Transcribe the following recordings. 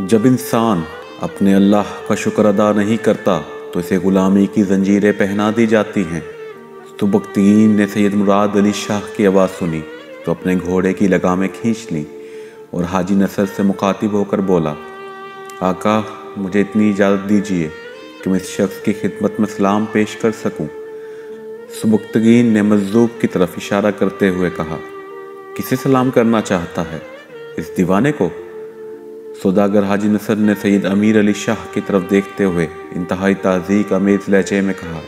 جب انسان اپنے اللہ کا شکر ادا نہیں کرتا تو اسے غلامی کی زنجیریں پہنا دی جاتی ہیں۔ تو نے سید مراد علی شاہ کی آواز سنی، تو اپنے گھوڑے کی لگامیں کھینچ لیں اور حاجی نصر سے مخاطب ہو کر بولا، آقا، مجھے اتنی اجازت دیجیے کہ میں اس شخص کی خدمت میں سلام پیش کر سکوں۔ سبکتگین نے مزدوب کی طرف اشارہ کرتے ہوئے کہا، کسے سلام کرنا چاہتا ہے؟ اس دیوانے کو سوداگر حاجی نصر نے سید امیر علی شاہ کی طرف دیکھتے ہوئے انتہائی تعزیق امیز لہجے میں کہا،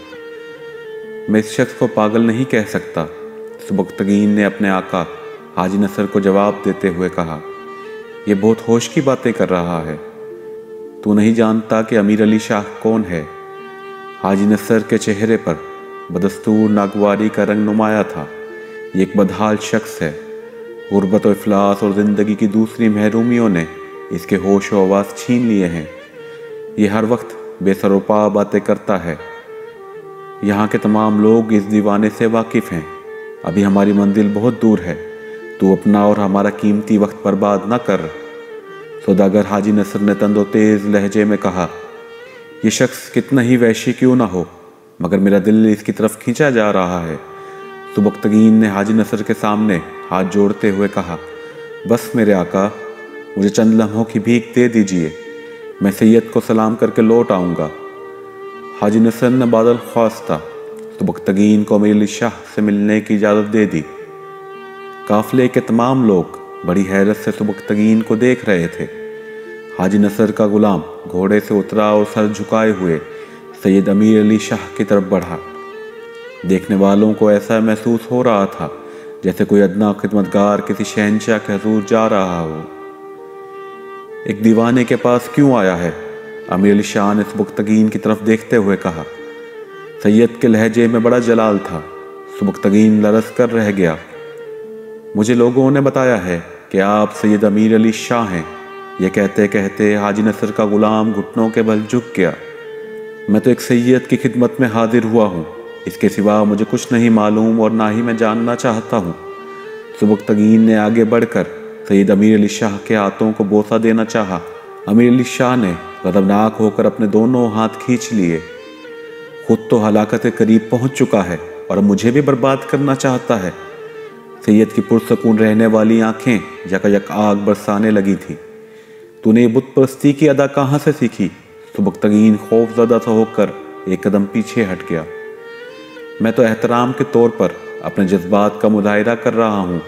میں اس شخص کو پاگل نہیں کہہ سکتا۔ سبکتگین نے اپنے آقا حاجی نصر کو جواب دیتے ہوئے کہا، یہ بہت ہوش کی باتیں کر رہا ہے۔ تو نہیں جانتا کہ امیر علی شاہ کون ہے۔ حاجی نصر کے چہرے پر بدستور ناگواری کا رنگ نمایاں تھا۔ یہ ایک بدحال شخص ہے۔ غربت و افلاس اور زندگی کی دوسری محرومیوں نے اس کے ہوش و آواز چھین لیے ہیں۔ یہ ہر وقت بے سروپا باتیں کرتا ہے۔ یہاں کے تمام لوگ اس دیوانے سے واقف ہیں۔ ابھی ہماری منزل بہت دور ہے۔ تو اپنا اور ہمارا قیمتی وقت برباد نہ کر۔ سوداگر حاجی نصر نے تند و تیز لہجے میں کہا، یہ شخص کتنا ہی وحشی کیوں نہ ہو، مگر میرا دل اس کی طرف کھینچا جا رہا ہے۔ سبکتگین نے حاجی نصر کے سامنے ہاتھ جوڑتے ہوئے کہا، بس میرے آقا مجھے چند لمحوں کی بھیک دے دیجیے، میں سید کو سلام کر کے لوٹ آؤں گا۔ حاجی نصر نے بادل خواستہ سبکتگین کو امیر علی شاہ سے ملنے کی اجازت دے دی۔ قافلے کے تمام لوگ بڑی حیرت سے سبکتگین کو دیکھ رہے تھے۔ حاجی نصر کا غلام گھوڑے سے اترا اور سر جھکائے ہوئے سید امیر علی شاہ کی طرف بڑھا۔ دیکھنے والوں کو ایسا محسوس ہو رہا تھا جیسے کوئی ادنا خدمتگار کسی شہنشاہ کے حضور جا رہا ہو۔ ایک دیوانے کے پاس کیوں آیا ہے؟ امیر علی شاہ نے سبکتگین کی طرف دیکھتے ہوئے کہا، سید کے لہجے میں بڑا جلال تھا سبکتگین لرس کر رہ گیا۔ مجھے لوگوں نے بتایا ہے کہ آپ سید امیر علی شاہ ہیں۔ یہ کہتے کہتے حاجی نصر کا غلام گھٹنوں کے بل جھک گیا۔ میں تو ایک سید کی خدمت میں حاضر ہوا ہوں۔ اس کے سوا مجھے کچھ نہیں معلوم اور نہ ہی میں جاننا چاہتا ہوں۔ سبکتگین نے آگے بڑھ کر سید امیر علی شاہ کے ہاتھوں کو بوسہ دینا چاہا۔ امیر علی شاہ نے غضبناک ہو کر اپنے دونوں ہاتھ کھینچ لیے۔ خود تو ہلاکت قریب پہنچ چکا ہے اور مجھے بھی برباد کرنا چاہتا ہے۔ سید کی پرسکون رہنے والی آنکھیں یک یک آگ برسانے لگی تھی تو نے بت پرستی کی ادا کہاں سے سیکھی؟ سبکتگین خوف زدہ سا ہو کر ایک قدم پیچھے ہٹ گیا۔ میں تو احترام کے طور پر اپنے جذبات کا مظاہرہ کر رہا ہوں۔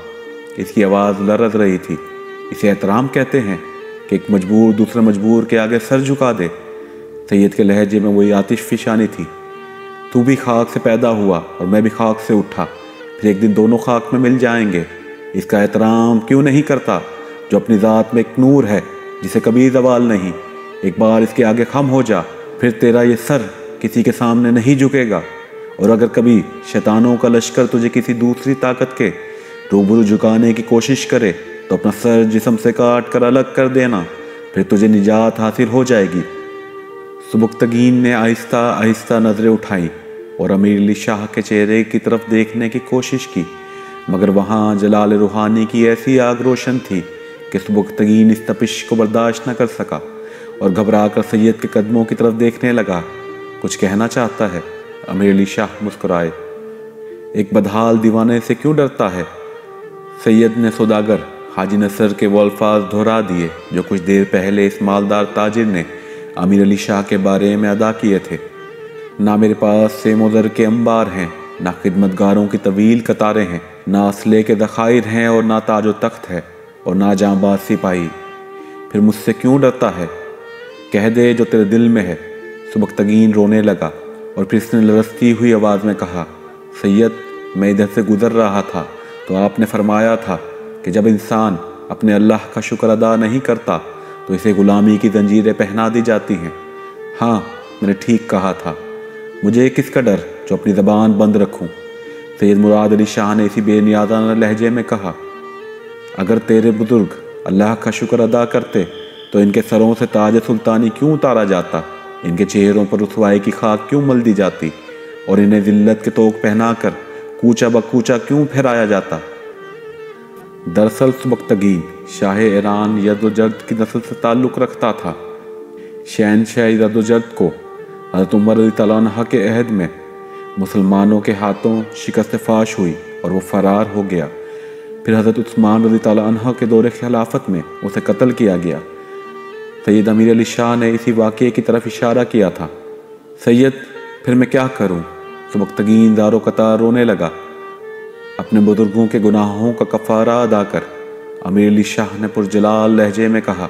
اس کی آواز لرز رہی تھی۔ اسے احترام کہتے ہیں کہ ایک مجبور دوسرے مجبور کے آگے سر جھکا دے۔ سید کے لہجے میں وہی آتش فشانی تھی۔ تو بھی خاک سے پیدا ہوا اور میں بھی خاک سے اٹھا۔ پھر ایک دن دونوں خاک میں مل جائیں گے۔ اس کا احترام کیوں نہیں کرتا جو اپنی ذات میں ایک نور ہے جسے کبھی زوال نہیں؟ ایک بار اس کے آگے خم ہو جا، پھر تیرا یہ سر کسی کے سامنے نہیں جھکے گا۔ اور اگر کبھی شیطانوں کا لشکر تجھے کسی دوسری طاقت کے روبرو جھکانے کی کوشش کرے تو اپنا سر جسم سے کاٹ کر الگ کر دینا، پھر تجھے نجات حاصل ہو جائے گی۔ سبکتگین نے آہستہ آہستہ نظریں اٹھائیں اور امیر علی شاہ کے چہرے کی طرف دیکھنے کی کوشش کی، مگر وہاں جلال روحانی کی ایسی آگ روشن تھی کہ سبکتگین اس تپش کو برداشت نہ کر سکا اور گھبرا کر سید کے قدموں کی طرف دیکھنے لگا۔ کچھ کہنا چاہتا ہے؟ امیر علی شاہ مسکرائے۔ ایک بدحال دیوانے سے کیوں ڈرتا ہے؟ سید نے سوداگر حاجی نصر کے وہ الفاظ دہرا دیے جو کچھ دیر پہلے اس مالدار تاجر نے امیر علی شاہ کے بارے میں ادا کیے تھے۔ نہ میرے پاس سے مضر کے انبار ہیں، نہ خدمتگاروں کی طویل قطاریں ہیں، نہ اسلحے کے ذخائر ہیں اور نہ تاج و تخت ہے اور نہ جاں باز سپاہی۔ پھر مجھ سے کیوں ڈرتا ہے؟ کہہ دے جو تیرے دل میں ہے۔ سبکتگین رونے لگا اور پھر اس نے لرستی ہوئی آواز میں کہا، سید، میں ادھر سے گزر رہا تھا۔ تو آپ نے فرمایا تھا کہ جب انسان اپنے اللہ کا شکر ادا نہیں کرتا، تو اسے غلامی کی زنجیریں پہنا دی جاتی ہیں۔ ہاں میں نے ٹھیک کہا تھا۔ مجھے کس کا ڈر جو اپنی زبان بند رکھوں؟ سید مراد علی شاہ نے اسی بے نیازانہ لہجے میں کہا، اگر تیرے بزرگ اللہ کا شکر ادا کرتے، تو ان کے سروں سے تاج سلطانی کیوں اتارا جاتا؟ ان کے چہروں پر رسوائی کی خاک کیوں مل دی جاتی؟ اور انہیں ذلت کے توق پہنا کر کوچا بکوچا کیوں پھیرایا جاتا؟ دراصل سبکتگین شاہ ایران ید و جرد کی نسل سے تعلق رکھتا تھا۔ شہن شاہ ید و جرد کو حضرت عمر علی تعالیٰ عنہ کے عہد میں مسلمانوں کے ہاتھوں شکست فاش ہوئی اور وہ فرار ہو گیا۔ پھر حضرت عثمان رضی تعالیٰ عنہ کے دور خلافت میں اسے قتل کیا گیا۔ سید امیر علی شاہ نے اسی واقعے کی طرف اشارہ کیا تھا۔ سید، پھر میں کیا کروں؟ سبکتگین دار و قطار رونے لگا۔ اپنے بزرگوں کے گناہوں کا کفارہ ادا کر امیر علی شاہ نے پرجلال لہجے میں کہا،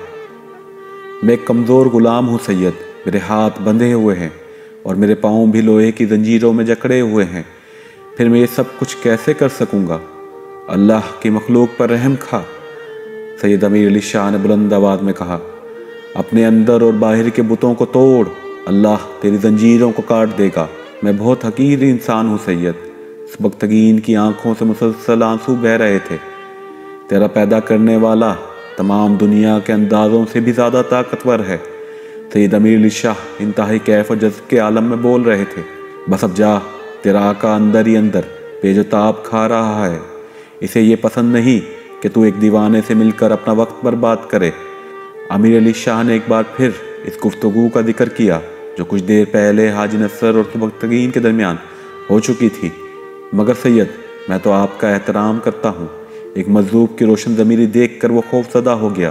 میں ایک کمزور غلام ہوں سید، میرے ہاتھ بندھے ہوئے ہیں اور میرے پاؤں بھی لوہے کی زنجیروں میں جکڑے ہوئے ہیں۔ پھر میں یہ سب کچھ کیسے کر سکوں گا؟ اللہ کی مخلوق پر رحم کھا سید امیر علی شاہ نے بلند آباد میں کہا، اپنے اندر اور باہر کے بتوں کو توڑ، اللہ تیری زنجیروں کو کاٹ دے گا۔ میں بہت حقیر انسان ہوں، سید۔ سبکتگین کی آنکھوں سے مسلسل آنسو بہ رہے تھے۔ تیرا پیدا کرنے والا تمام دنیا کے اندازوں سے بھی زیادہ طاقتور ہے۔ سید امیر علی شاہ انتہائی کیف و جذب کے عالم میں بول رہے تھے۔ بس اب جا، تیرا آقا اندر ہی اندر پیج کھا رہا ہے۔ اسے یہ پسند نہیں کہ تو ایک دیوانے سے مل کر اپنا وقت برباد کرے۔ امیر علی شاہ نے ایک بار پھر اس گفتگو کا ذکر کیا۔ جو کچھ دیر پہلے حاجی نصر اور سبکتگین کے درمیان ہو چکی تھی۔ مگر سید، میں تو آپ کا احترام کرتا ہوں۔ ایک مضروب کی روشن ضمیری دیکھ کر وہ خوف زدہ ہو گیا۔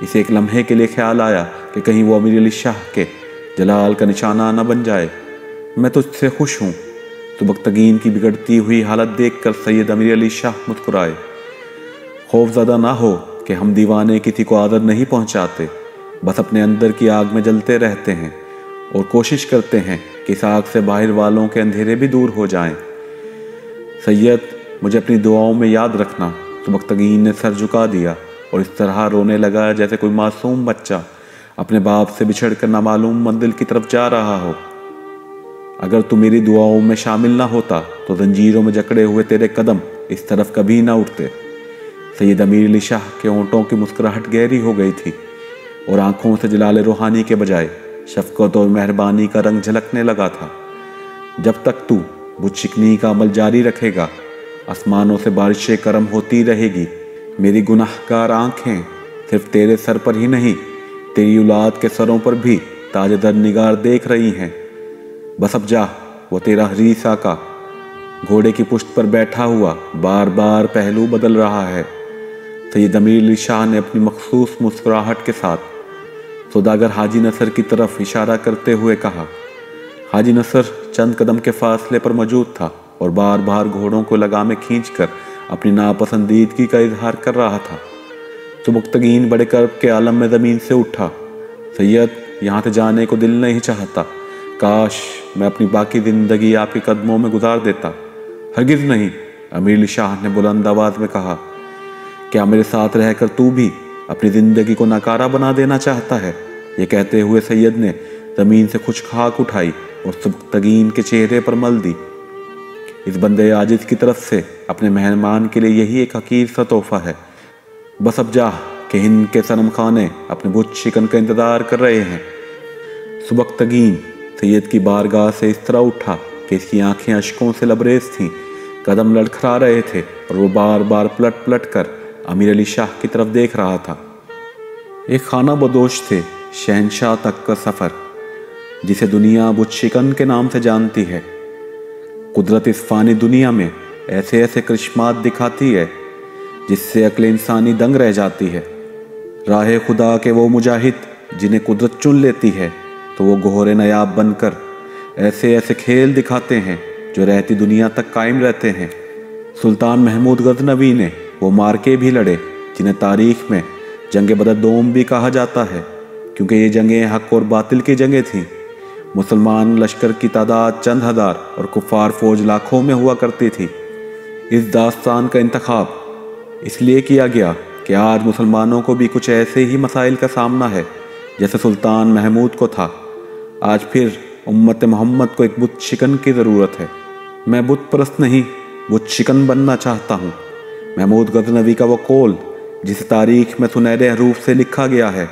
اسے ایک لمحے کے لیے خیال آیا کہ کہیں وہ امیر علی شاہ کے جلال کا نشانہ نہ بن جائے۔ میں تو اس سے خوش ہوں۔ سبکتگین کی بگڑتی ہوئی حالت دیکھ کر سید امیر علی شاہ مسکرائے۔ خوف زدہ نہ ہو کہ ہم دیوانے کسی کو آدر نہیں پہنچاتے، بس اپنے اندر کی آگ میں جلتے رہتے ہیں۔ اور کوشش کرتے ہیں کہ اس آگ سے باہر والوں کے اندھیرے بھی دور ہو جائیں۔ سید، مجھے اپنی دعاؤں میں یاد رکھنا۔ سبکتگین نے سر جھکا دیا اور اس طرح رونے لگا جیسے کوئی معصوم بچہ۔ اپنے باپ سے بچھڑ کر نامعلوم منزل کی طرف جا رہا ہو۔ اگر تو میری دعاؤں میں شامل نہ ہوتا، تو زنجیروں میں جکڑے ہوئے تیرے قدم اس طرف کبھی نہ اٹھتے۔ سید امیر علی شاہ کے اونٹوں کی مسکراہٹ گہری ہو گئی تھی اور آنکھوں سے جلال روحانی کے بجائے شفقت اور مہربانی کا رنگ جھلکنے لگا تھا۔ جب تک تو بت شکنی کا عمل جاری رکھے گا، آسمانوں سے بارش کرم ہوتی رہے گی۔ میری گناہ کار آنکھیں صرف تیرے سر پر ہی نہیں، تیری اولاد کے سروں پر بھی تاج در نگار دیکھ رہی ہیں۔ بس اب جا، وہ تیرا حریص آقا گھوڑے کی پشت پر بیٹھا ہوا بار بار پہلو بدل رہا ہے۔ سید امیر علی شاہ نے اپنی مخصوص مسکراہٹ کے ساتھ سوداگر حاجی نصر کی طرف اشارہ کرتے ہوئے کہا، حاجی نصر چند قدم کے فاصلے پر موجود تھا اور بار بار گھوڑوں کو لگامے کھینچ کر اپنی ناپسندیدگی کا اظہار کر رہا تھا۔ تو مقتگین بڑے کرب کے عالم میں زمین سے اٹھا۔ سید، یہاں سے جانے کو دل نہیں چاہتا۔ کاش میں اپنی باقی زندگی آپ کے قدموں میں گزار دیتا۔ ہرگز نہیں، امیر علی شاہ نے بلند آواز میں کہا، کیا میرے ساتھ رہ کر تو بھی اپنی زندگی کو ناکارہ بنا دینا چاہتا ہے۔ یہ کہتے ہوئے سید نے زمین سے کچھ خاک اٹھائی اور سبتگین کے چہرے پر مل دی۔ اس بندے عاجز کی طرف سے اپنے مہمان کے لیے یہی ایک حقیر سا تحفہ ہے۔ بس اب جا کہ ہند کے سنم خانے اپنے بت شکن کا انتظار کر رہے ہیں۔ سبکتگین سید کی بارگاہ سے اس طرح اٹھا کہ اس کی آنکھیں اشکوں سے لبریز تھیں۔ قدم لڑکھرا رہے تھے اور وہ بار بار پلٹ پلٹ کر امیر علی شاہ کی طرف دیکھ رہا تھا۔ ایک خانہ بدوش تھے، شہنشاہ تک کا سفر، جسے دنیا بت شکن کے نام سے جانتی ہے۔ قدرت اس فانی دنیا میں ایسے ایسے کرشمات دکھاتی ہے، جس سے عقل انسانی دنگ رہ جاتی ہے۔ راہ خدا کے وہ مجاہد جنہیں قدرت چن لیتی ہے، تو وہ گہرے نیاب بن کر ایسے ایسے کھیل دکھاتے ہیں جو رہتی دنیا تک قائم رہتے ہیں۔ سلطان محمود غزنوی نے وہ مارکے بھی لڑے، جنہیں تاریخ میں جنگ بدر دوم بھی کہا جاتا ہے، کیونکہ یہ جنگیں حق اور باطل کی جنگیں تھیں۔ مسلمان لشکر کی تعداد چند ہزار اور کفار فوج لاکھوں میں ہوا کرتی تھی۔ اس داستان کا انتخاب اس لیے کیا گیا کہ آج مسلمانوں کو بھی کچھ ایسے ہی مسائل کا سامنا ہے جیسے سلطان محمود کو تھا۔ آج پھر امت محمد کو ایک بت شکن کی ضرورت ہے۔ میں بت پرست نہیں، بت شکن بننا چاہتا ہوں۔ محمود غزنوی کا وہ قول جسے تاریخ میں سنہرے حروف سے لکھا گیا ہے۔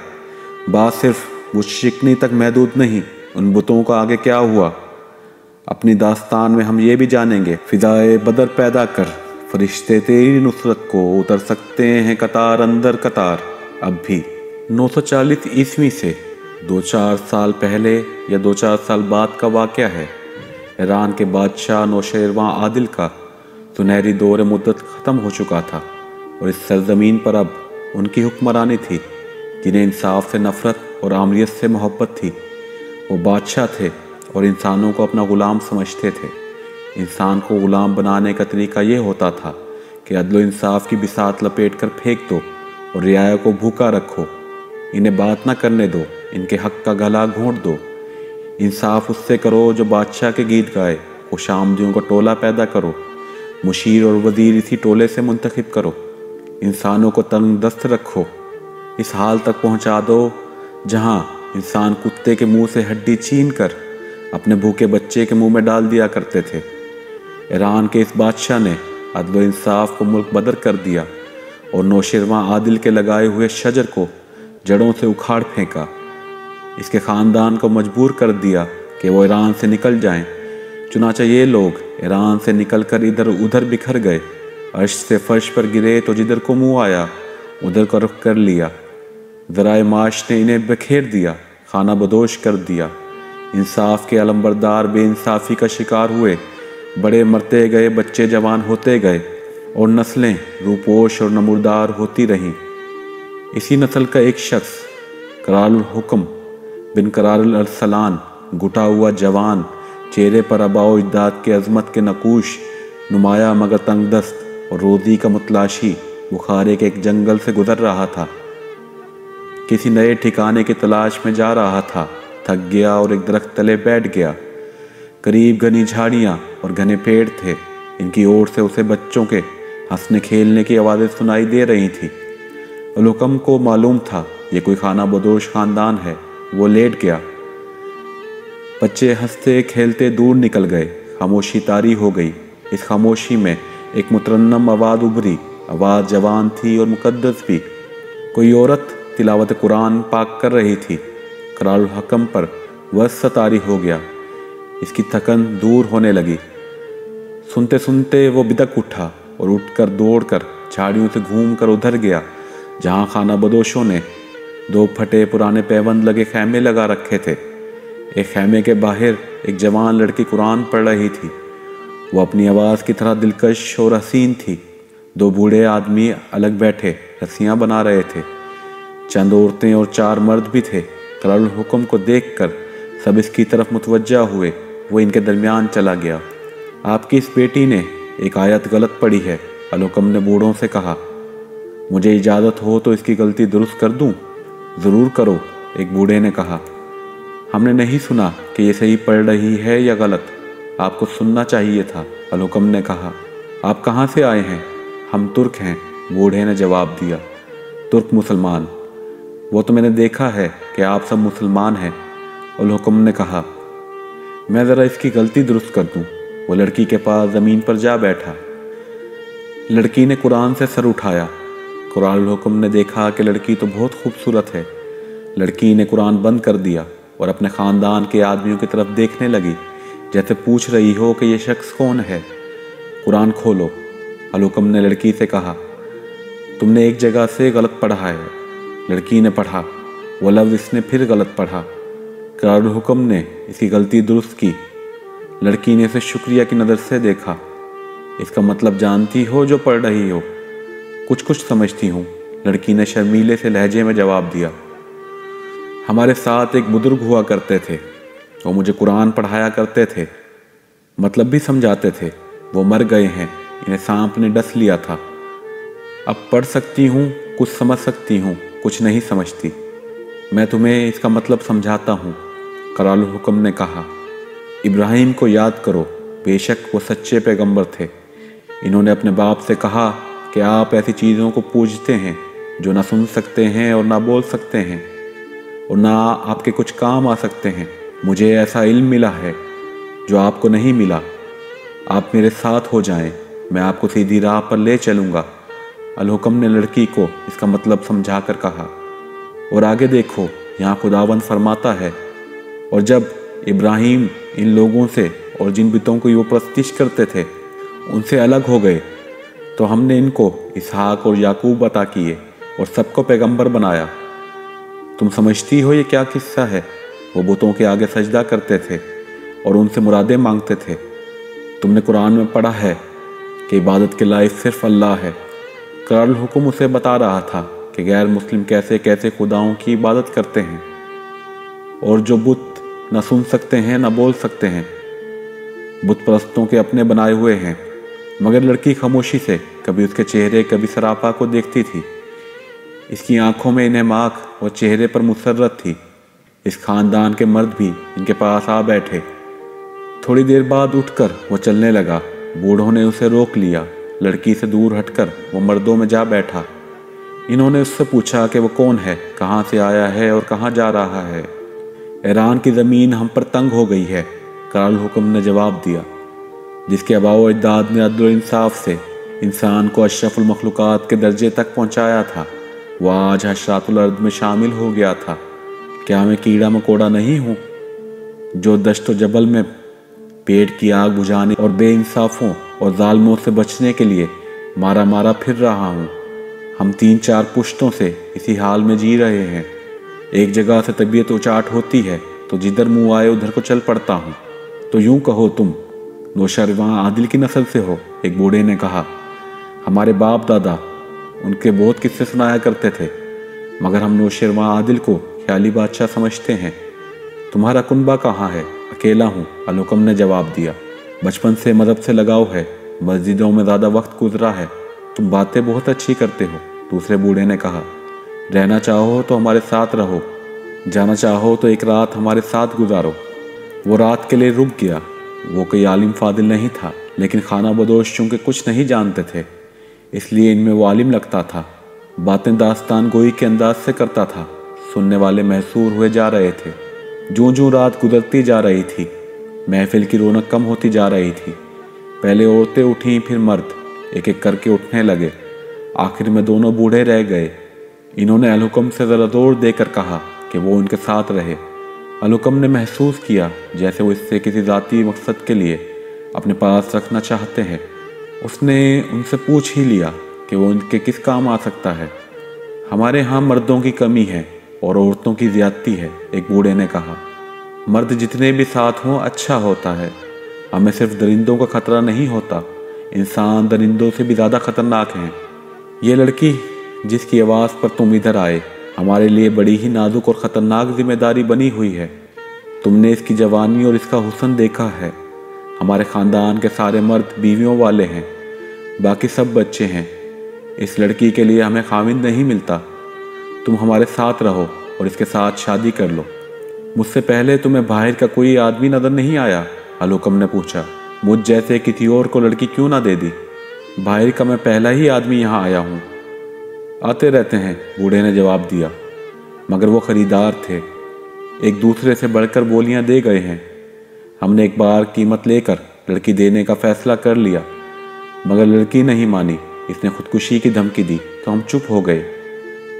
بات صرف بت شکنی تک محدود نہیں، ان بتوں کا آگے کیا ہوا؟ اپنی داستان میں ہم یہ بھی جانیں گے، فضائے بدر پیدا کر، فرشتے تیری نصرت کو اتر سکتے ہیں قطار اندر قطار۔ اب بھی نو سو چالیس عیسوی سے دو چار سال پہلے یا دو چار سال بعد کا واقعہ ہے۔ ایران کے بادشاہ نوشیرواں عادل کا سنہری دور مدت ختم ہو چکا تھا۔ اور اس سرزمین پر اب ان کی حکمرانی تھی، جنہیں انصاف سے نفرت اور عامریت سے محبت تھی۔ وہ بادشاہ تھے اور انسانوں کو اپنا غلام سمجھتے تھے۔ انسان کو غلام بنانے کا طریقہ یہ ہوتا تھا کہ عدل و انصاف کی بسات لپیٹ کر پھینک دو اور رعایا کو بھوکا رکھو۔ انہیں بات نہ کرنے دو، ان کے حق کا گلا گھونٹ دو۔ انصاف اس سے کرو جو بادشاہ کے گیت گائے، خوش آمدیوں کا ٹولہ پیدا کرو۔ مشیر اور وزیر اسی ٹولے سے منتخب کرو۔ انسانوں کو تنگ دست رکھو۔ اس حال تک پہنچا دو جہاں انسان کتے کے منہ سے ہڈی چین کر اپنے بھوکے بچے کے منہ میں ڈال دیا کرتے تھے۔ ایران کے اس بادشاہ نے عدل و انصاف کو ملک بدر کر دیا اور نوشرواں عادل کے لگائے ہوئے شجر کو جڑوں سے اکھاڑ پھینکا۔ اس کے خاندان کو مجبور کر دیا کہ وہ ایران سے نکل جائیں۔ چنانچہ یہ لوگ ایران سے نکل کر ادھر ادھر بکھر گئے۔ عرش سے فرش پر گرے تو جدھر کو منہ آیا، ادھر کو رخ کر لیا۔ ذرائع معاش نے انہیں بکھیر دیا، خانہ بدوش کر دیا۔ انصاف کے علمبردار بے انصافی کا شکار ہوئے۔ بڑے مرتے گئے، بچے جوان ہوتے گئے۔ اور نسلیں روپوش اور نمودار ہوتی رہیں۔ اسی نسل کا ایک شخص قرار الحکم بن قرار الارسلان گٹا ہوا جوان، چہرے پر اباؤ اجداد کے عظمت کے نقوش، نمایاں مگر تنگ دست اور روزی کا متلاشی بخارے کے ایک جنگل سے گزر رہا تھا۔ کسی نئے ٹھکانے کی تلاش میں جا رہا تھا، تھک گیا اور ایک درخت تلے بیٹھ گیا۔ قریب گھنی جھاڑیاں اور گھنے پیڑ تھے، ان کی اور سے اسے بچوں کے ہنسنے کھیلنے کی آوازیں سنائی دے رہی تھی۔ الحکم کو معلوم تھا، یہ کوئی خانہ بدوش خاندان ہے، وہ لیٹ گیا۔ بچے ہنستے کھیلتے دور نکل گئے، خاموشی تاری ہو گئی۔ اس خاموشی میں ایک مترنم آواز ابری آواز جوان تھی اور مقدس بھی۔ کوئی عورت تلاوت قرآن پاک کر رہی تھی۔ قرار الحکم پر وسط تاری ہو گیا۔ اس کی تھکن دور ہونے لگی۔ سنتے سنتے وہ بدک اٹھا اور اٹھ کر دوڑ کر جھاڑیوں سے گھوم کر ادھر گیا، جہاں خانہ بدوشوں نے دو پھٹے پرانے پیوند لگے خیمے لگا رکھے تھے۔ ایک خیمے کے باہر ایک جوان لڑکی قرآن پڑھ رہی تھی۔ وہ اپنی آواز کی طرح دلکش اور حسین تھی۔ دو بوڑھے آدمی الگ بیٹھے، رسیاں بنا رہے تھے۔ چند عورتیں اور چار مرد بھی تھے۔ قرار الحکم کو دیکھ کر سب اس کی طرف متوجہ ہوئے۔ وہ ان کے درمیان چلا گیا۔ آپ کی اس بیٹی نے ایک آیت غلط پڑی ہے۔ الحکم نے بوڑھوں سے کہا، مجھے اجازت ہو تو اس کی غلطی درست کر دوں۔ ضرور کرو، ایک بوڑھے نے کہا۔ ہم نے نہیں سنا کہ یہ صحیح پڑھ رہی ہے یا غلط۔ آپ کو سننا چاہیے تھا الحکم نے کہا۔ آپ کہاں سے آئے ہیں؟ ہم ترک ہیں، بوڑھے نے جواب دیا۔ ترک مسلمان۔ وہ تو میں نے دیکھا ہے کہ آپ سب مسلمان ہیں۔ الحکم نے کہا۔ میں ذرا اس کی غلطی درست کر دوں۔ وہ لڑکی کے پاس زمین پر جا بیٹھا۔ لڑکی نے قرآن سے سر اٹھایا۔ قرآن الحکم نے دیکھا کہ لڑکی تو بہت خوبصورت ہے۔ لڑکی نے قرآن بند کر دیا اور اپنے خاندان کے آدمیوں کی طرف دیکھنے لگی۔ جیسے پوچھ رہی ہو کہ یہ شخص کون ہے؟ قرآن کھولو۔ الحکم نے لڑکی سے کہا، تم نے ایک جگہ سے غلط پڑھا ہے۔ لڑکی نے پڑھا، وہ لفظ اس نے پھر غلط پڑھا۔ قرار الحکم نے اس کی غلطی درست کی۔ لڑکی نے اسے شکریہ کی نظر سے دیکھا۔ اس کا مطلب جانتی ہو جو پڑھ رہی ہو۔ کچھ کچھ سمجھتی ہوں۔ لڑکی نے شرمیلے سے لہجے میں جواب دیا۔ ہمارے ساتھ ایک بزرگ ہوا کرتے تھے۔ وہ مجھے قرآن پڑھایا کرتے تھے۔ مطلب بھی سمجھاتے تھے۔ وہ مر گئے ہیں۔ انہیں سانپ نے ڈس لیا تھا۔ اب پڑھ سکتی ہوں، کچھ سمجھ سکتی ہوں، کچھ نہیں سمجھتی۔ میں تمہیں اس کا مطلب سمجھاتا ہوں۔ قرال الحکم نے کہا، ابراہیم کو یاد کرو، بے شک وہ سچے پیغمبر تھے۔ انہوں نے اپنے باپ سے کہا کہ آپ ایسی چیزوں کو پوجتے ہیں جو نہ سن سکتے ہیں اور نہ بول سکتے ہیں اور نہ آپ کے کچھ کام آ سکتے ہیں۔ مجھے ایسا علم ملا ہے جو آپ کو نہیں ملا۔ آپ میرے ساتھ ہو جائیں، میں آپ کو سیدھی راہ پر لے چلوں گا۔ الحکم نے لڑکی کو اس کا مطلب سمجھا کر کہا۔ اور آگے دیکھو، یہاں خداون فرماتا ہے۔ اور جب ابراہیم ان لوگوں سے اور جن بتوں کو وہ پرستش کرتے تھے، ان سے الگ ہو گئے، تو ہم نے ان کو اسحاق اور یعقوب عطا کیے اور سب کو پیغمبر بنایا۔ تم سمجھتی ہو یہ کیا قصہ ہے؟ وہ بتوں کے آگے سجدہ کرتے تھے اور ان سے مرادیں مانگتے تھے۔ تم نے قرآن میں پڑھا ہے کہ عبادت کے لائق صرف اللہ ہے۔ قرار الحکم اسے بتا رہا تھا کہ غیر مسلم کیسے کیسے خداؤں کی عبادت کرتے ہیں۔ اور جو بت نہ سن سکتے ہیں، نہ بول سکتے ہیں۔ بت پرستوں کے اپنے بنائے ہوئے ہیں۔ مگر لڑکی خاموشی سے کبھی اس کے چہرے، کبھی سراپا کو دیکھتی تھی۔ اس کی آنکھوں میں انہیں ماک اور چہرے پر مسرت تھی۔ اس خاندان کے مرد بھی ان کے پاس آ بیٹھے۔ تھوڑی دیر بعد اٹھ کر وہ چلنے لگا۔ بوڑھوں نے اسے روک لیا۔ لڑکی سے دور ہٹ کر وہ مردوں میں جا بیٹھا۔ انہوں نے اس سے پوچھا کہ وہ کون ہے، کہاں سے آیا ہے اور کہاں جا رہا ہے۔ ایران کی زمین ہم پر تنگ ہو گئی ہے کرال حکم نے جواب دیا۔ جس کے اباؤ اجداد نے عدل و انصاف سے انسان کو اشرف المخلوقات کے درجے تک پہنچایا تھا، وہ آج حشرات الارض میں شامل ہو گیا تھا۔ کیا میں کیڑا مکوڑا نہیں ہوں؟ جو دشت و جبل میں پیٹ کی آگ بجھانے اور بے انصافوں اور ظالموں سے بچنے کے لیے مارا مارا پھر رہا ہوں۔ ہم تین چار پشتوں سے اسی حال میں جی رہے ہیں۔ ایک جگہ سے طبیعت اچاٹ ہوتی ہے تو جدھر منہ آئے ادھر کو چل پڑتا ہوں۔ تو یوں کہو تم نوشرواں عادل کی نسل سے ہو، ایک بوڑھے نے کہا۔ ہمارے باپ دادا ان کے بہت قصے سنایا کرتے تھے، مگر ہم نوشرواں عادل کو خیالی بادشاہ سمجھتے ہیں۔ تمہارا کنبہ کہاں ہے؟ اکیلا ہوں۔ الحکم نے جواب دیا۔ بچپن سے مذہب سے لگاؤ ہے۔ مسجدوں میں زیادہ وقت گزرا ہے۔ تم باتیں بہت اچھی کرتے ہو۔ دوسرے بوڑھے نے کہا، رہنا چاہو تو ہمارے ساتھ رہو۔ جانا چاہو تو ایک رات ہمارے ساتھ گزارو۔ وہ رات کے لیے رک گیا۔ وہ کوئی عالم فاضل نہیں تھا، لیکن خانہ بدوش چونکہ کچھ نہیں جانتے تھے، اس لیے ان میں وہ عالم لگتا تھا۔ باتیں داستان گوئی کے انداز سے کرتا تھا۔ سننے والے محصور ہوئے جا رہے تھے۔ جوں جوں رات گزرتی جا رہی تھی، محفل کی رونق کم ہوتی جا رہی تھی۔ پہلے عورتیں اٹھیں، پھر مرد۔ ایک ایک کر کے اٹھنے لگے۔ آخر میں دونوں بوڑھے رہ گئے۔ انہوں نے الحکم سے ذرا دور دے کر کہا کہ وہ ان کے ساتھ رہے۔ الحکم نے محسوس کیا جیسے وہ اس سے کسی ذاتی مقصد کے لیے اپنے پاس رکھنا چاہتے ہیں۔ اس نے ان سے پوچھ ہی لیا کہ وہ ان کے کس کام آ سکتا ہے۔ ہمارے ہاں مردوں کی کمی ہے۔ اور عورتوں کی زیادتی ہے، ایک بوڑھے نے کہا۔ مرد جتنے بھی ساتھ ہوں اچھا ہوتا ہے۔ ہمیں صرف درندوں کا خطرہ نہیں ہوتا۔ انسان درندوں سے بھی زیادہ خطرناک ہیں۔ یہ لڑکی جس کی آواز پر تم ادھر آئے، ہمارے لیے بڑی ہی نازک اور خطرناک ذمہ داری بنی ہوئی ہے۔ تم نے اس کی جوانی اور اس کا حسن دیکھا ہے۔ ہمارے خاندان کے سارے مرد بیویوں والے ہیں۔ باقی سب بچے ہیں۔ اس لڑکی کے لیے ہمیں خامند نہیں ملتا۔ تم ہمارے ساتھ رہو اور اس کے ساتھ شادی کر لو۔ مجھ سے پہلے تمہیں باہر کا کوئی آدمی نظر نہیں آیا۔ الحکم نے پوچھا، مجھ جیسے کسی اور کو لڑکی کیوں نہ دے دی؟ باہر کا میں پہلا ہی آدمی یہاں آیا ہوں۔ آتے رہتے ہیں، بوڑھے نے جواب دیا۔ مگر وہ خریدار تھے۔ ایک دوسرے سے بڑھ کر بولیاں دے گئے ہیں۔ ہم نے ایک بار قیمت لے کر لڑکی دینے کا فیصلہ کر لیا۔ مگر لڑکی نہیں مانی۔ اس نے خودکشی کی دھمکی دی تو ہم چپ ہو گئے۔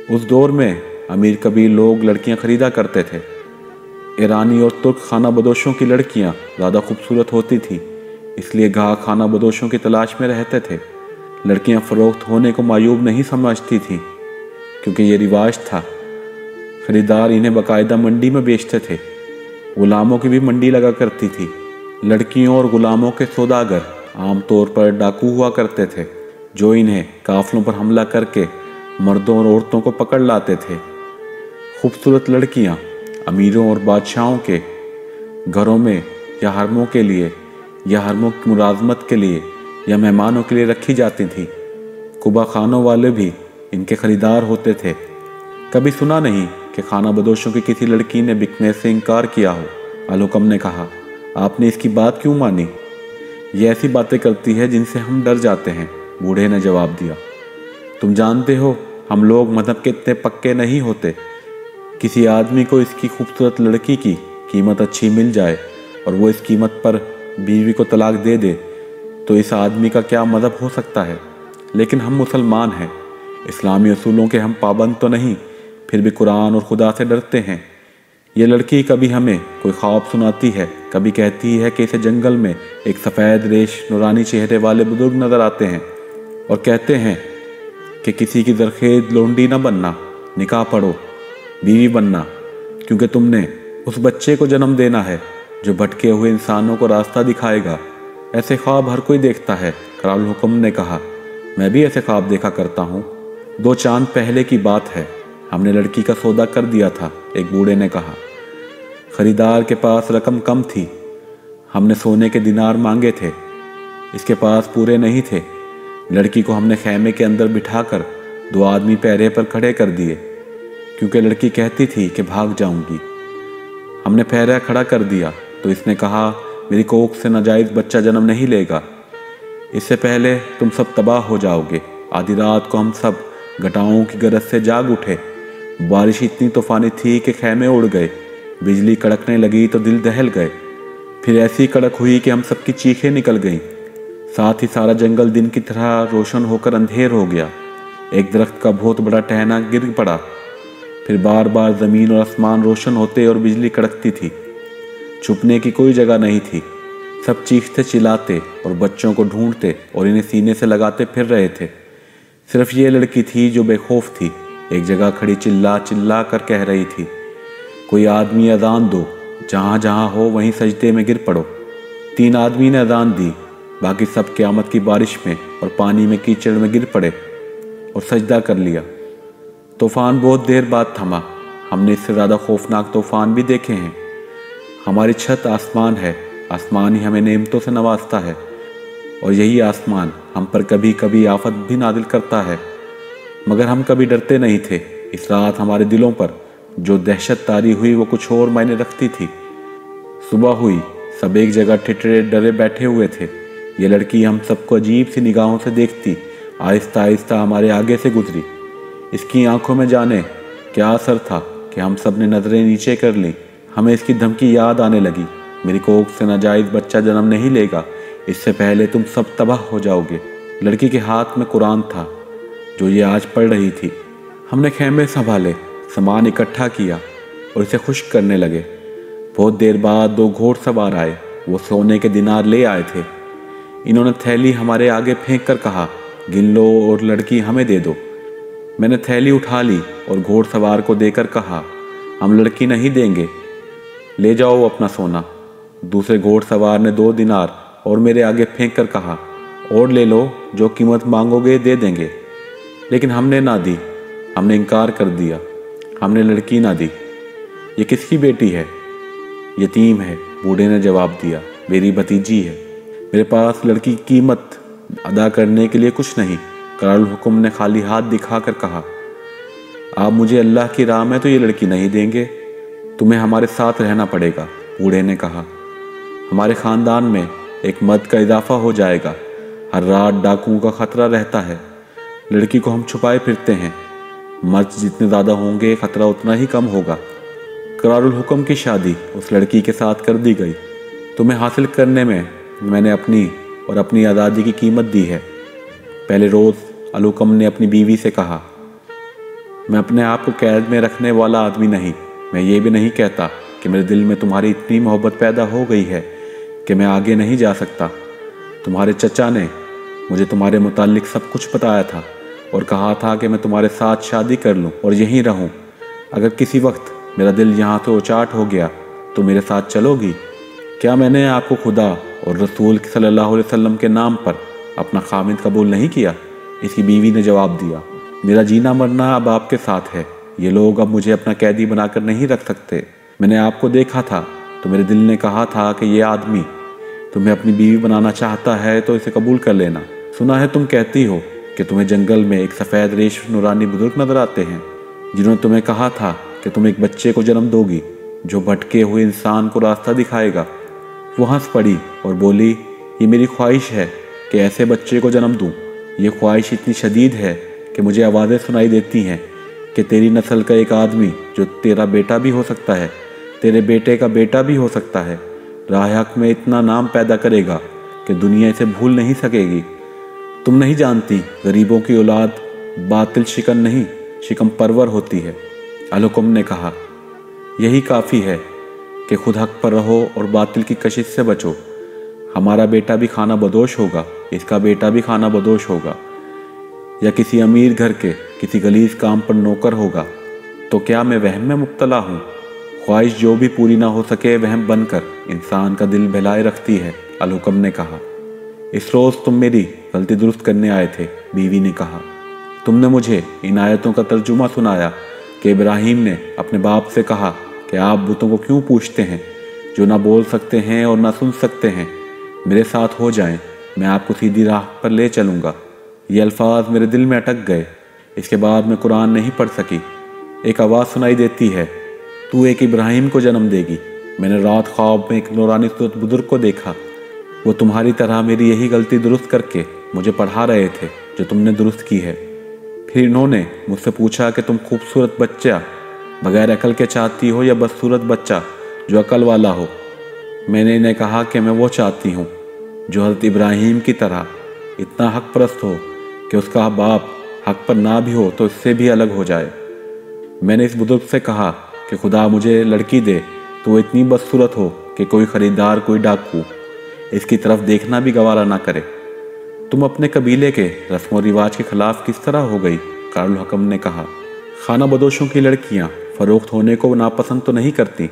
اس دور میں امیر کبیر لوگ لڑکیاں خریدا کرتے تھے۔ ایرانی اور ترک خانہ بدوشوں کی لڑکیاں زیادہ خوبصورت ہوتی تھیں اس لیے گاہ خانہ بدوشوں کی تلاش میں رہتے تھے۔ لڑکیاں فروخت ہونے کو معیوب نہیں سمجھتی تھیں کیونکہ یہ رواج تھا۔ خریدار انہیں باقاعدہ منڈی میں بیچتے تھے۔ غلاموں کی بھی منڈی لگا کرتی تھی۔ لڑکیوں اور غلاموں کے سوداگر عام طور پر ڈاکو ہوا کرتے تھے، جو انہیں قافلوں پر حملہ کر کے مردوں اور عورتوں کو پکڑ لاتے تھے۔ خوبصورت لڑکیاں، امیروں اور بادشاہوں کے گھروں میں یا حرموں کے لیے، یا حرموں کی ملازمت کے لیے، یا مہمانوں کے لیے رکھی جاتی تھی کبا خانوں والے بھی ان کے خریدار ہوتے تھے۔ کبھی سنا نہیں کہ خانہ بدوشوں کی کسی لڑکی نے بکنے سے انکار کیا ہو۔ الحکم نے کہا، آپ نے اس کی بات کیوں مانی؟ یہ ایسی باتیں کرتی ہے جن سے ہم ڈر جاتے ہیں۔ بوڑھے نے جواب دیا، تم جانتے ہو ہم لوگ مذہب کے اتنے پکے نہیں ہوتے۔ کسی آدمی کو اس کی خوبصورت لڑکی کی قیمت اچھی مل جائے اور وہ اس قیمت پر بیوی کو طلاق دے دے، تو اس آدمی کا کیا مذہب ہو سکتا ہے؟ لیکن ہم مسلمان ہیں۔ اسلامی اصولوں کے ہم پابند تو نہیں، پھر بھی قرآن اور خدا سے ڈرتے ہیں۔ یہ لڑکی کبھی ہمیں کوئی خواب سناتی ہے، کبھی کہتی ہے کہ اسے جنگل میں ایک سفید ریش نورانی چہرے والے بزرگ نظر آتے ہیں اور کہتے ہیں کہ کسی کی زرخیز لونڈی نہ بننا، نکاح پڑھو، بیوی بننا، کیونکہ تم نے اس بچے کو جنم دینا ہے جو بھٹکے ہوئے انسانوں کو راستہ دکھائے گا۔ ایسے خواب ہر کوئی دیکھتا ہے کرال الحکم نے کہا۔ میں بھی ایسے خواب دیکھا کرتا ہوں۔ دو چاند پہلے کی بات ہے۔ ہم نے لڑکی کا سودا کر دیا تھا، ایک بوڑھے نے کہا۔ خریدار کے پاس رقم کم تھی۔ ہم نے سونے کے دینار مانگے تھے۔ اس کے پاس پورے نہیں تھے۔ لڑکی کو ہم نے خیمے کے اندر بٹھا کر دو آدمی پیرے پر کھڑے کر دیے، کیونکہ لڑکی کہتی تھی کہ بھاگ جاؤں گی۔ ہم نے پیرا کھڑا کر دیا، تو اس نے کہا، میری کوک سے ناجائز بچہ جنم نہیں لے گا۔ اس سے پہلے تم سب تباہ ہو جاؤ گے۔ آدھی رات کو ہم سب گٹاؤں کی گرج سے جاگ اٹھے۔ بارش اتنی طوفانی تھی کہ خیمے اڑ گئے۔ بجلی کڑکنے لگی تو دل دہل گئے۔ پھر ایسی کڑک ہوئی کہ ہم سب کی چیخیں نکل گئیں۔ ساتھ ہی سارا جنگل دن کی طرح روشن ہو کر اندھیر ہو گیا۔ ایک درخت کا بہت بڑا ٹہنا گر پڑا۔ پھر بار بار زمین اور آسمان روشن ہوتے اور بجلی کڑکتی تھی۔ چھپنے کی کوئی جگہ نہیں تھی۔ سب چیختے چلاتے اور بچوں کو ڈھونڈتے اور انہیں سینے سے لگاتے پھر رہے تھے۔ صرف یہ لڑکی تھی جو بے خوف تھی۔ ایک جگہ کھڑی چلا چلا کر کہہ رہی تھی، کوئی آدمی اذان دو، جہاں جہاں ہو وہیں سجدے میں گر پڑو۔ تین آدمی نے اذان دی۔ باقی سب قیامت کی بارش میں اور پانی میں کیچڑ میں گر پڑے اور سجدہ کر لیا۔ طوفان بہت دیر بعد تھما۔ ہم نے اس سے زیادہ خوفناک طوفان بھی دیکھے ہیں۔ ہماری چھت آسمان ہے۔ آسمان ہی ہمیں نعمتوں سے نوازتا ہے۔ اور یہی آسمان ہم پر کبھی کبھی آفت بھی نادل کرتا ہے۔ مگر ہم کبھی ڈرتے نہیں تھے۔ اس رات ہمارے دلوں پر جو دہشت تاری ہوئی وہ کچھ اور معنی رکھتی تھی۔ صبح ہوئی، سب ایک جگہ ٹھٹرے ڈرے بیٹھے ہوئے تھے۔ یہ لڑکی ہم سب کو عجیب سی نگاہوں سے دیکھتی، آہستہ آہستہ ہمارے آگے سے گزری۔ اس کی آنکھوں میں جانے کیا اثر تھا کہ ہم سب نے نظریں نیچے کر لیں۔ ہمیں اس کی دھمکی یاد آنے لگی۔ میری کوک سے ناجائز بچہ جنم نہیں لے گا۔ اس سے پہلے تم سب تباہ ہو جاؤ گے۔ لڑکی کے ہاتھ میں قرآن تھا جو یہ آج پڑھ رہی تھی۔ ہم نے خیمے سنبھالے، سامان اکٹھا کیا اور اسے خشک کرنے لگے۔ بہت دیر بعد دو گھوڑ سوار آئے۔ وہ سونے کے دینار لے آئے تھے۔ انہوں نے تھیلی ہمارے آگے پھینک کر کہا گن لو اور لڑکی ہمیں دے دو۔ میں نے تھیلی اٹھا لی اور گھوڑ سوار کو دے کر کہا، ہم لڑکی نہیں دیں گے۔ لے جاؤ اپنا سونا۔ دوسرے گھوڑ سوار نے دو دینار اور میرے آگے پھینک کر کہا، اور لے لو، جو قیمت مانگو گے دے دیں گے۔ لیکن ہم نے نہ دی۔ ہم نے انکار کر دیا۔ ہم نے لڑکی نہ دی۔ یہ کس کی بیٹی ہے؟ یتیم ہے۔ بوڑھے نے جواب دیا، میری بھتیجی ہے۔ میرے پاس لڑکی کی قیمت ادا کرنے کے لیے کچھ نہیں۔ کرال الحکم نے خالی ہاتھ دکھا کر کہا، آپ مجھے اللہ کی راہ میں تو یہ لڑکی نہیں دیں گے، تمہیں ہمارے ساتھ رہنا پڑے گا۔ بوڑھے نے کہا۔ ہمارے خاندان میں ایک مرد کا اضافہ ہو جائے گا۔ ہر رات ڈاکوؤں کا خطرہ رہتا ہے۔ لڑکی کو ہم چھپائے پھرتے ہیں۔ مرد جتنے زیادہ ہوں گے، خطرہ اتنا ہی کم ہوگا۔ قرار الحکم کی شادی اس لڑکی کے ساتھ کر دی گئی۔ تمہیں حاصل کرنے میں میں نے اپنی اور اپنی آزادی کی قیمت دی ہے۔ پہلے روز الحکم نے اپنی بیوی سے کہا، میں اپنے آپ کو قید میں رکھنے والا آدمی نہیں، میں یہ بھی نہیں کہتا کہ میرے دل میں تمہاری اتنی محبت پیدا ہو گئی ہے کہ میں آگے نہیں جا سکتا۔ تمہارے چچا نے مجھے تمہارے متعلق سب کچھ بتایا تھا اور کہا تھا کہ میں تمہارے ساتھ شادی کر لوں اور یہیں رہوں۔ اگر کسی وقت میرا دل یہاں تو اچاٹ ہو گیا تو میرے ساتھ چلو گی۔ کیا میں نے آپ کو خدا اور رسول صلی اللہ علیہ وسلم کے نام پر اپنا خامد قبول نہیں کیا، اس کی بیوی نے جواب دیا، میرا جینا مرنا اب آپ کے ساتھ ہے، یہ لوگ اب مجھے اپنا قیدی بنا کر نہیں رکھ سکتے۔ میں نے آپ کو دیکھا تھا، تو میرے دل نے کہا تھا کہ یہ آدمی تمہیں اپنی بیوی بنانا چاہتا ہے تو اسے قبول کر لینا۔ سنا ہے تم کہتی ہو کہ تمہیں جنگل میں ایک سفید ریش نورانی بزرگ نظر آتے ہیں، جنہوں نے تمہیں کہا تھا کہ تم ایک بچے کو جنم دو گی جو بھٹکے ہوئے انسان کو راستہ دکھائے گا۔ وہ ہنس پڑی اور بولی، یہ میری خواہش ہے کہ ایسے بچے کو جنم دوں۔ یہ خواہش اتنی شدید ہے کہ مجھے آوازیں سنائی دیتی ہیں کہ تیری نسل کا ایک آدمی جو تیرا بیٹا بھی ہو سکتا ہے، تیرے بیٹے کا بیٹا بھی ہو سکتا ہے، راہ حق میں اتنا نام پیدا کرے گا کہ دنیا اسے بھول نہیں سکے گی۔ تم نہیں جانتی غریبوں کی اولاد باطل شکن نہیں، شکم پرور ہوتی ہے۔ الحکم نے کہا، یہی کافی ہے کہ خود حق پر رہو اور باطل کی کشش سے بچو۔ ہمارا بیٹا بھی کھانا بدوش ہوگا، اس کا بیٹا بھی کھانا بدوش ہوگا۔ یا کسی امیر گھر کے، کسی گلیز کام پر نوکر ہوگا۔ تو کیا میں وہم میں مبتلا ہوں؟ خواہش جو بھی پوری نہ ہو سکے وہم بن کر انسان کا دل بہلائے رکھتی ہے، الحکم نے کہا۔ اس روز تم میری غلطی درست کرنے آئے تھے، بیوی نے کہا۔ تم نے مجھے ان آیتوں کا ترجمہ سنایا کہ ابراہیم نے اپنے باپ سے کہا کہ آپ بتوں کو کیوں پوچھتے ہیں؟ جو نہ بول سکتے ہیں اور نہ سن سکتے ہیں۔ میرے ساتھ ہو جائیں، میں آپ کو سیدھی راہ پر لے چلوں گا۔ یہ الفاظ میرے دل میں اٹک گئے۔ اس کے بعد میں قرآن نہیں پڑھ سکی۔ ایک آواز سنائی دیتی ہے، تو ایک ابراہیم کو جنم دے گی۔ میں نے رات خواب میں ایک نورانی صورت بزرگ کو دیکھا۔ وہ تمہاری طرح میری یہی غلطی درست کر کے مجھے پڑھا رہے تھے، جو تم نے درست کی ہے۔ پھر انہوں نے مجھ سے پوچھا کہ تم خوبصورت بچہ بغیر عقل کے چاہتی ہو یا بدصورت بچہ جو عقل والا ہو۔ میں نے انہیں کہا کہ میں وہ چاہتی ہوں جو حضرت ابراہیم کی طرح اتنا حق پرست ہو کہ اس کا باپ حق پر نہ بھی ہو تو اس سے بھی الگ ہو جائے۔ میں نے اس بزرگ سے کہا کہ خدا مجھے لڑکی دے تو وہ اتنی بدصورت ہو کہ کوئی خریدار، کوئی ڈاکو اس کی طرف دیکھنا بھی گوارا نہ کرے۔ تم اپنے قبیلے کے رسم و رواج کے خلاف کس طرح ہو گئی؟ کارل حکم نے کہا، خانہ بدوشوں کی لڑکیاں فروخت ہونے کو ناپسند تو نہیں کرتی۔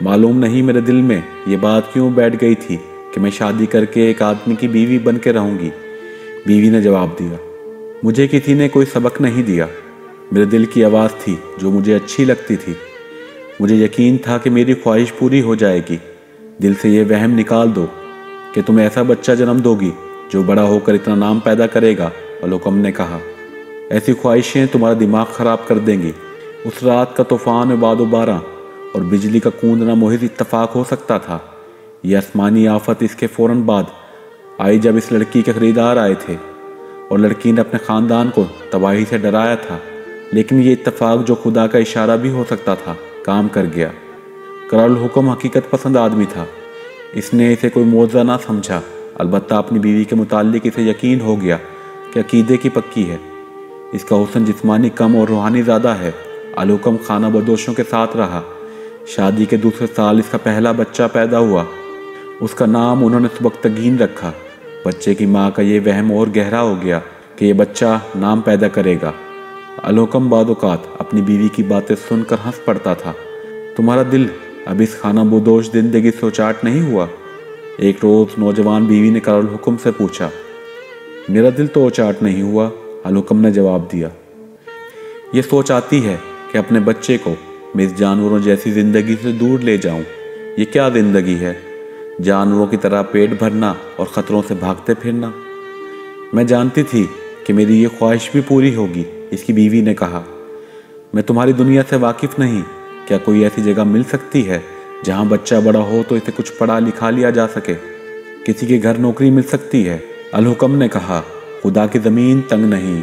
معلوم نہیں میرے دل میں یہ بات کیوں بیٹھ گئی تھی کہ میں شادی کر کے ایک آدمی کی بیوی بن کے رہوں گی۔ بیوی نے جواب دیا۔ مجھے کسی نے کوئی سبق نہیں دیا۔ میرے دل کی آواز تھی جو مجھے اچھی لگتی تھی۔ مجھے یقین تھا کہ میری خواہش پوری ہو جائے گی۔ دل سے یہ وہم نکال دو کہ تم ایسا بچہ جنم دو گی جو بڑا ہو کر اتنا نام پیدا کرے گا الحکم نے کہا۔ ایسی خواہشیں تمہارا دماغ خراب کر دیں گی۔ اس رات کا طوفان باد و بارہ اور بجلی کا کوندنا محض اتفاق ہو سکتا تھا۔ یہ آسمانی آفت اس کے فوراً بعد آئی جب اس لڑکی کے خریدار آئے تھے اور لڑکی نے اپنے خاندان کو تباہی سے ڈرایا تھا، لیکن یہ اتفاق جو خدا کا اشارہ بھی ہو سکتا تھا، کام کر گیا۔ کرال حکم حقیقت پسند آدمی تھا۔ اس نے اسے کوئی موضوع نہ سمجھا۔ البتہ اپنی بیوی کے متعلق اسے یقین ہو گیا کہ عقیدے کی پکی ہے۔ اس کا حسن جسمانی کم اور روحانی زیادہ ہے۔ الحکم خانہ بدوشوں کے ساتھ رہا۔ شادی کے دوسرے سال اس کا پہلا بچہ پیدا ہوا۔ اس کا نام انہوں نے سبکتگین رکھا۔ بچے کی ماں کا یہ وہم اور گہرا ہو گیا کہ یہ بچہ نام پیدا کرے گا۔ الحکم بعد اوقات اپنی بیوی کی باتیں سن کر ہنس پڑتا تھا۔ تمہارا دل اب اس خانہ بدوش زندگی سوچاٹ نہیں ہوا۔ ایک روز نوجوان بیوی نے کر الحکم سے پوچھا، میرا دل تو اوچاٹ نہیں ہوا؟ الحکم نے جواب دیا، یہ سوچ آتی ہے۔ کہ اپنے بچے کو میں اس جانوروں جیسی زندگی سے دور لے جاؤں۔ یہ کیا زندگی ہے؟ جانوروں کی طرح پیٹ بھرنا اور خطروں سے بھاگتے پھرنا۔ میں جانتی تھی کہ میری یہ خواہش بھی پوری ہوگی، اس کی بیوی نے کہا۔ میں تمہاری دنیا سے واقف نہیں، کیا کوئی ایسی جگہ مل سکتی ہے جہاں بچہ بڑا ہو تو اسے کچھ پڑھا لکھا لیا جا سکے؟ کسی کے گھر نوکری مل سکتی ہے، الحکم نے کہا۔ خدا کی زمین تنگ نہیں۔